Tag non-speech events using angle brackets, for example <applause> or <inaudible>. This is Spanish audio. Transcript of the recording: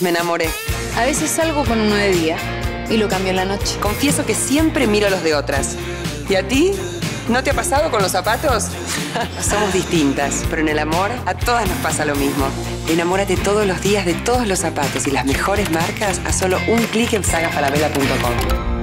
Me enamoré. A veces salgo con uno de día y lo cambio en la noche. Confieso que siempre miro a los de otras. ¿Y a ti? ¿No te ha pasado con los zapatos? <laughs> Somos distintas, pero en el amor a todas nos pasa lo mismo. Enamórate todos los días de todos los zapatos y las mejores marcas a solo un clic en sagafalabella.com.